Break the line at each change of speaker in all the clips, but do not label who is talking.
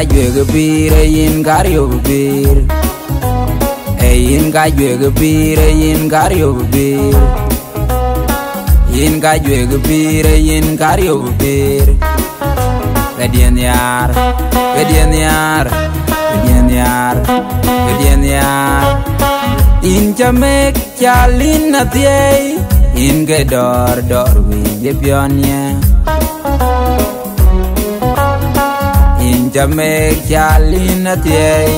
kajwe kepir eyin karyo kepir eyin eh, kajwe kepir eyin karyo kepir yin kajwe kepir eyin karyo kepir kedien yar kedien yar kedien yar kedien yar. In chamek chalin na in gedor dor winje yeah. jamek chalin athiei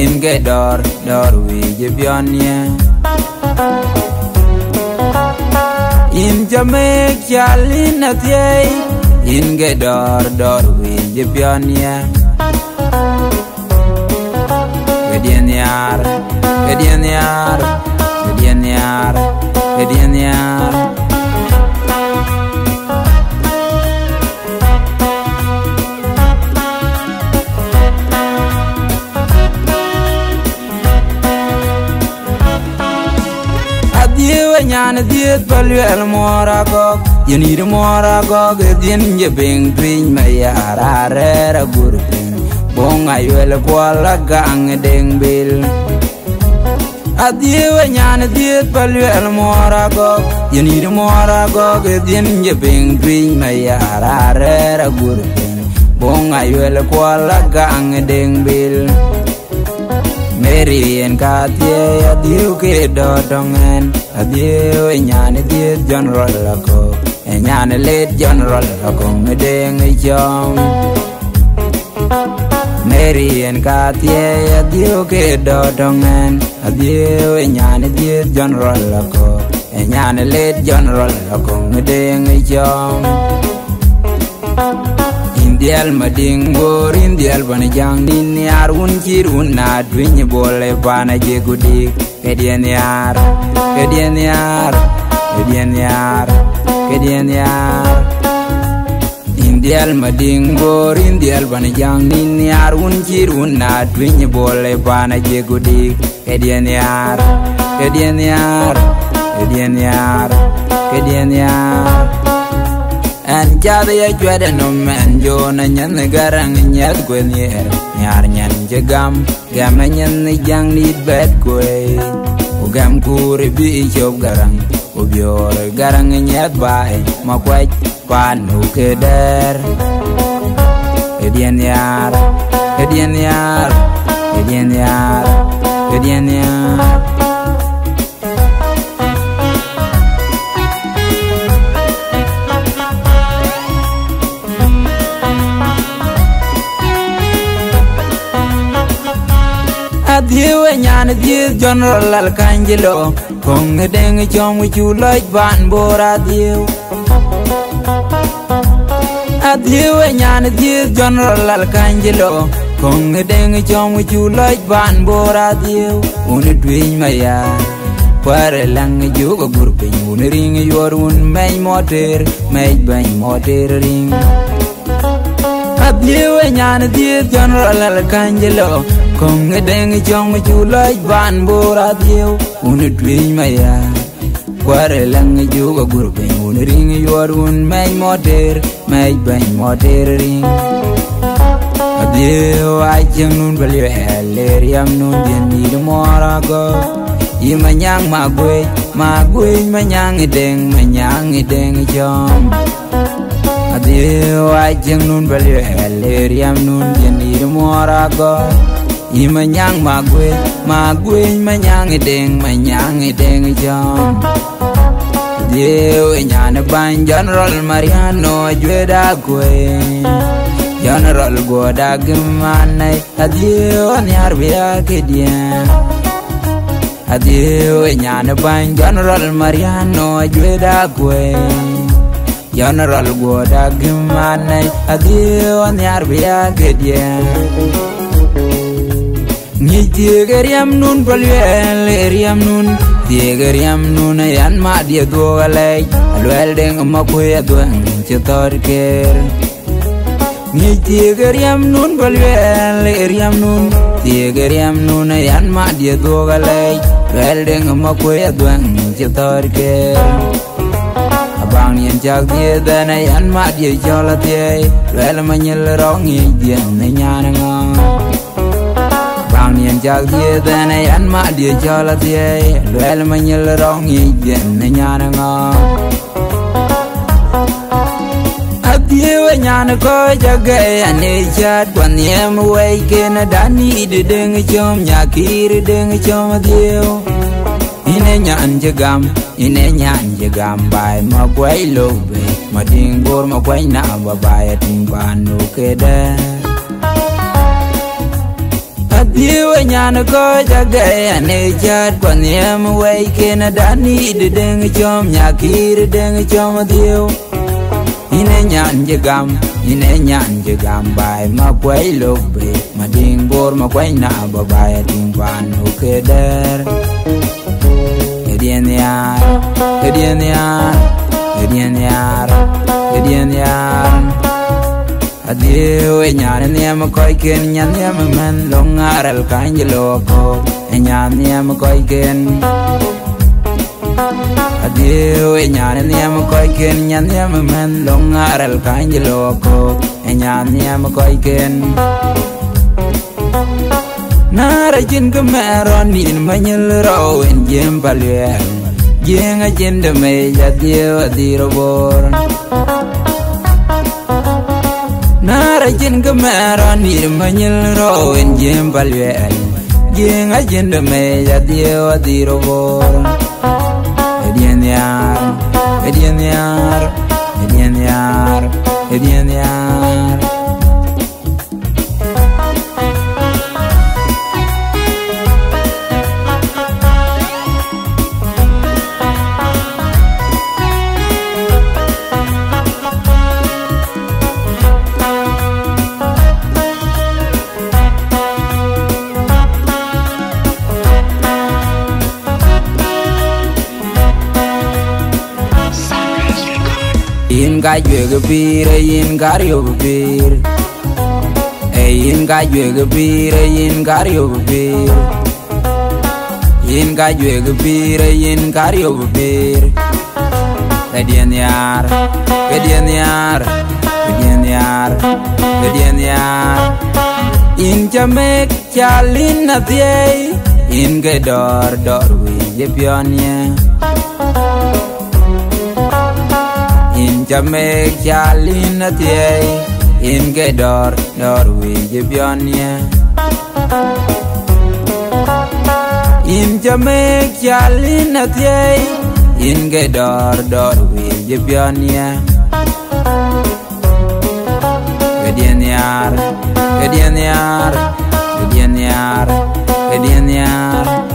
in ge dor dor wije bionye in jamek chalin athiei in ge dor dor wije bionye gedien yar gedien yar gedien yar gedien yar Adiewe nyan e diet paluel mora gog Yenir mora gog je e bing piny ma yara gur piny. Bong ayuel kwala gang e deng bil. Adhiewe nyan diet paluel mora gog Yenir mora gog dien je bing piny ma yara gur piny. Bong ayuel kwala gang deng bil. Mary en katie adiu ke dodongen adiu enyan diet general lako enyan late general lako medeng jom Mary en katie adiu ke dodongen adiu enyan diet general lako enyan late general lako medeng jom Indial mading bor indial bana jang din yar un kir un na bole bana je gudik. Kedien yar kedien yar kedien yar kedien yar. Indial mading bor indial bana jang din yar un kir un na bole bana je gudik. Kedien yar kedien yar kedien yar kedien yar an jada ya jwada no men jona nyan garang nyat kwen yer nyar nyan jegam gam gam nyan jang ni bet kwe u gam kure bi job garang u bior garang nyat bai ma kwaj pan u keder edien yar edien yar edien yar edien yar. General al kanjilo Kong deng chong chu loj ban bor adieu Adieu nyan diet general al kanjilo Kong deng chong chu loj ban bor adieu Un twiny maya Kware lang juga gurpin Un ring yor un mej moter Mej bany moter ring Adieu nyan diet general al kanjilo Kong deng chong chu loj ban bora dieu un twiny maya Kware lang juga gurpin un ring yor un mej moter Mej bany moter ring Adieu ajeng nun balio eler yam nun dien nid mora go Imanyang magwe magwe manyang deng manyang deng chong Adieu ajeng nun balio eler yam nun dien nid mora go Imanyang magwe magwe manyang deng manyang deng jom Dieu nyan ban general Mariano jweda gwe General goda gimane adieu anyar biya kedien Adieu nyan ban general Mariano jweda gwe General goda gimane adieu anyar biya kedien Ni tiegeriam nun palwel eriam nun tiegeriam nun yan ma dia dogalay alwel deng ma kuya duang chitor ker Ni tiegeriam nun palwel eriam nun tiegeriam nun yan ma dia dogalay alwel deng ma kuya duang chitor ker abang nien chak die dana yan ma die chola tie lel ma nyil rong i dien ne nyan ngo bang nien chak die dana yan ma die chola tie lel ma nyil rong i dien ne nyan ngo Adiewe nyan ko jage ane chat kwan yem wei kena dani de deng chom nyakir deng chom dieu ine nyan jagam ine nyan jagam bai ma kwai lobe ma ding bor ma kwai na ba bai ting panu kede Adiewe nyan ko jage ane chat kwan yem wei kena dani de deng chom nyakir deng chom dieu ine nyan jagam ine nyan jagam bai ma kwai lobe ma ding bor ma kwai na ba bai ting panu keder Edian yar Edian yar Edian yar Edian yar Adieu e nyan niam koi ken nyan niam men long aral kanjelo ko e nyan niam koi ken Adieu e nyan niam koi ken nyan niam men long aral kanjelo ko e nyan niam koi ken Nara jin ke meron manyel rawen jem palwel Jeng a jin de me jatio adiro bor Nara jin ke meron nin manyel raw en jem palwel Jeng a jin de me jatio adiro bor Edien yar, edien yar, edien yar, edien yar kajwe gepir ayin karyo gepir ayin kajwe gepir ayin karyo gepir ayin kajwe gepir ayin karyo gepir Kedian yar, kedian yar, kedian yar, kedian yar. In jamek chalin na tiay, in gedor dor wi. Jamek yalin na tiye In gedor Norwich bionye In Jamek yalin na tiye In gedor Norwich bionye Gedien yar Gedien yar Gedien yar Gedien yar.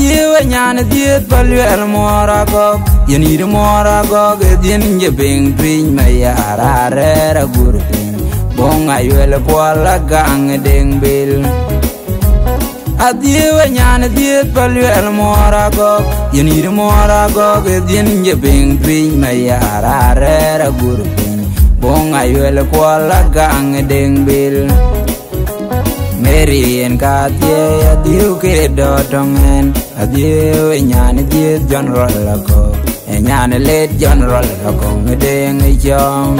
Kedien yar Adiewe nyan diet palwer mora gog Yenir mora gog edien je bing piny mayara rera gur piny Bong ayuel kwala gang deng bil Adiewe nyan diet palwer mora gog Yenir mora gog edien je bing piny mayara rera gur piny Bong ayuel kwala gang deng bil Mary en ka tie adiu ke do tongen adiu e nyan die general ko e nyan le general ko ngede ngi chom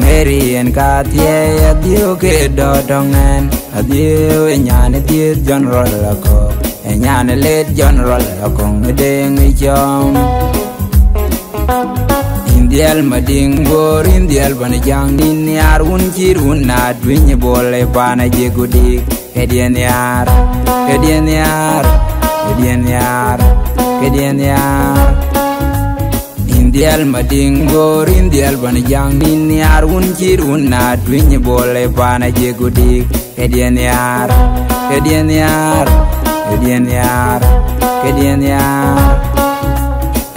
Mary en ka tie adiu ke do tongen adiu e nyan die general ko e nyan le general ko Thank you. Indial mading bor indial bana jang din yar. Un chir un na bana je gudi. Kedien yar kedien yar kedien yar kedien yar. Indial mading bor indial bana jang din yar. Un chir un na bana je gudi. Kedien yar kedien yar yar yar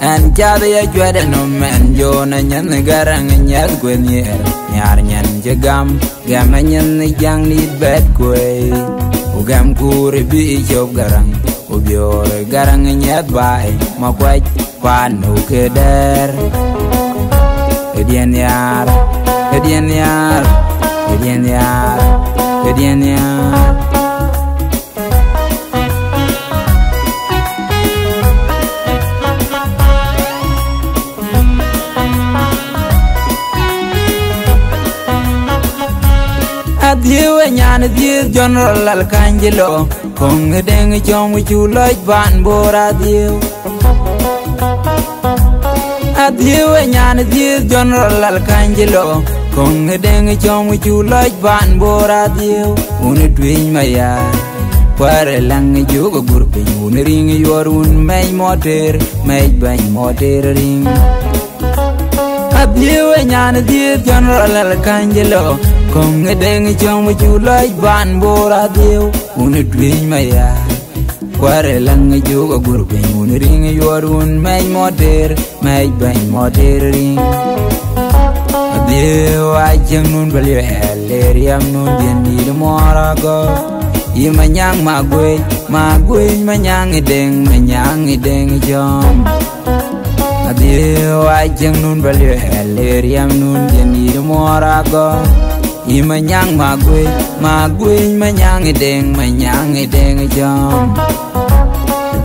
an jada ya jwada no men jona nyen garang nyal gwen yer nyar nyen nyan gam gama ni jang ni bet kwe ugam kure bi job garang ubior garang nyat bai ma kwaj pan no keder edien yar edien yar edien yar edien yar Adhiwe nyan dhieth lal Alkangelo Kong deng chom chuloj ban bora dhieu Adhiwe nyan dhieth lal Alkangelo Kong deng chom chuloj ban bora dhieu Un twiny maya Kware lang jogo gurpiny Un ring yor un mej moter Mej bany moter ring Adhiwe nyan dhieth General Alkangelo Kong deng chong chu loj ban bora dieu Un twiny maya Kware lang ju go gur piny Un ring yor un may moter may bany moter ring Dieu acheng nun bali eler yam nun dien nid mora go yi manyang ma gwej ma gwej manyang nyang ideng deng nyang ideng chom Dieu acheng nun balio eler yam nun dien nid mora go Ima nyang ma gwe ma gwe ma nyang deng ma nyang deng jom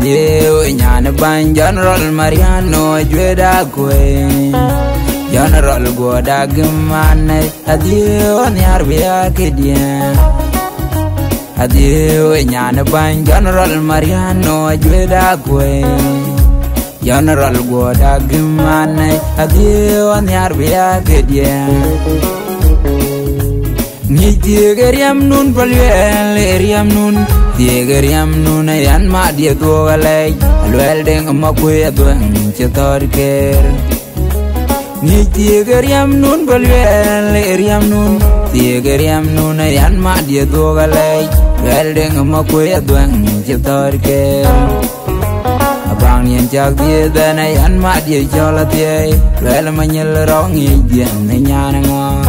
Deu nyana ban general Mariano jweda gwe General goda gimane adieu nyar biya kedia Adieu nyana ban general Mariano jweda gwe General goda gimane adieu nyar biya kedia Ni nun paluel eriam nun Tigeriam nun e ayan ma dia to galai aluel deng ma kwe e adwen chetor ker. Ni nun paluel eriam nun tiegeriam nun e yan ma dia to galai aluel deng chọc tia Về này anh mãi điều cho là tia. Rồi là mà nhìn là rõ nghi diện Này nhà này ngon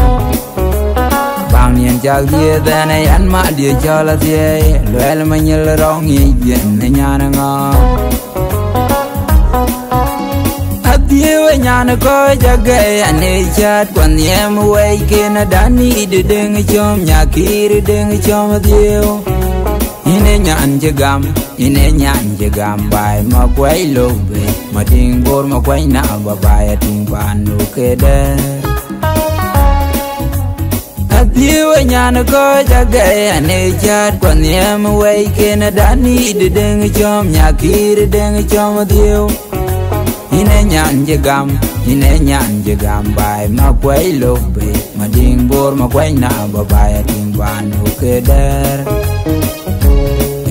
Bằng niên chọc tia Về này anh mãi điều cho là tia. Rồi là mà nhìn là rõ nghi diện Này nhà này ngon Adieu nhà nó có cha gay anh ấy chat quan em quay kia nó đã đi đừng chôm, nhà kia đừng chôm adieu Ine nyan jegam ine nyan jegam bai ma kwai lobe ma ding bor ma kwai na ba bai ting panu keder Diwe nyan ko jaga ya ne chat kwa niem wei kena dani de deng chom nyakir deng chom diu. Ine nyan jegam ine nyan jegam bai ma kwai lobe ma ding bor ma kwai na ba bai ting ban hu keder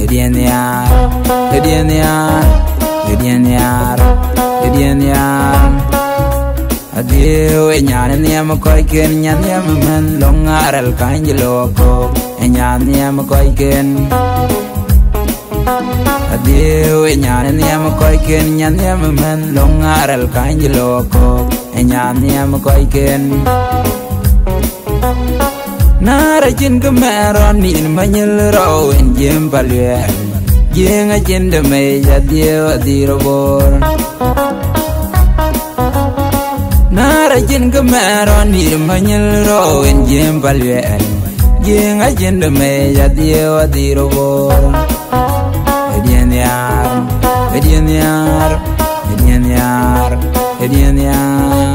Edien yar edien yar Adieu enyan nyane niam koi ken enyan niam men long aral kanj loko enyan nyan niam koi ken Adieu enyan nyane niam koi ken enyan niam men long aral kanj loko enyan nyan niam koi ken Nara chin kemeron nin manyel ro en jem palwel Jenga chin de me adieu adiro bor Nara jin gamero ni manyel ro en jem balwen Jeng a jin de me ya dio a diro bor Edien yar, edien yar, edien yar, edien yar